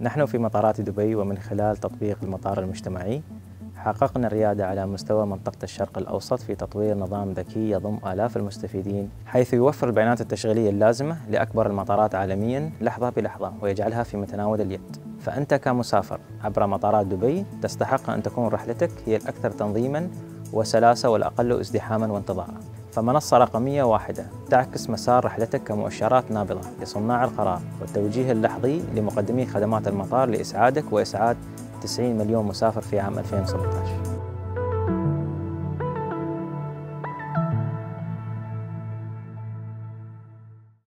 نحن في مطارات دبي ومن خلال تطبيق المطار المجتمعي حققنا الريادة على مستوى منطقة الشرق الأوسط في تطوير نظام ذكي يضم آلاف المستفيدين حيث يوفر البيانات التشغيلية اللازمة لأكبر المطارات عالميا لحظة بلحظة ويجعلها في متناول اليد. فأنت كمسافر عبر مطارات دبي تستحق أن تكون رحلتك هي الأكثر تنظيما وسلاسة والأقل ازدحاما وانتظارا. فمنصة رقمية واحدة تعكس مسار رحلتك كمؤشرات نابضة لصناع القرار والتوجيه اللحظي لمقدمي خدمات المطار لإسعادك وإسعاد 90 مليون مسافر في عام 2017